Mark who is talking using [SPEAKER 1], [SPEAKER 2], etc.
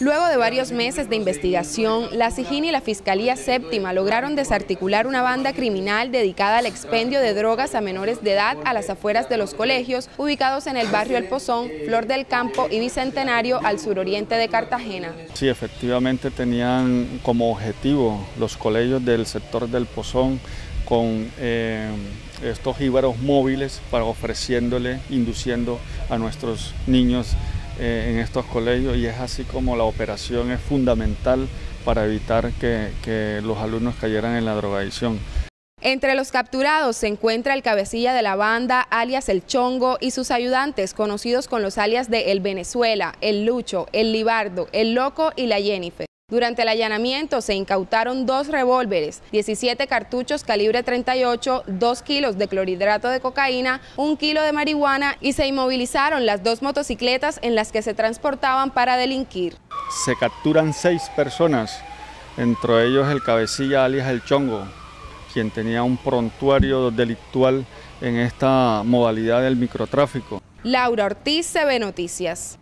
[SPEAKER 1] Luego de varios meses de investigación, la SIGIN y la Fiscalía Séptima lograron desarticular una banda criminal dedicada al expendio de drogas a menores de edad a las afueras de los colegios ubicados en el barrio El Pozón, Flor del Campo y Bicentenario al suroriente de Cartagena.
[SPEAKER 2] Sí, efectivamente tenían como objetivo los colegios del sector del Pozón con eh, estos jíbaros móviles para ofreciéndole, induciendo a nuestros niños eh, en estos colegios y es así como la operación es fundamental para evitar que, que los alumnos cayeran en la drogadicción.
[SPEAKER 1] Entre los capturados se encuentra el cabecilla de la banda, alias El Chongo, y sus ayudantes, conocidos con los alias de El Venezuela, El Lucho, El Libardo, El Loco y La Jennifer. Durante el allanamiento se incautaron dos revólveres, 17 cartuchos calibre 38, 2 kilos de clorhidrato de cocaína, un kilo de marihuana y se inmovilizaron las dos motocicletas en las que se transportaban para delinquir.
[SPEAKER 2] Se capturan seis personas, entre ellos el cabecilla alias El Chongo, quien tenía un prontuario delictual en esta modalidad del microtráfico.
[SPEAKER 1] Laura Ortiz, CB Noticias.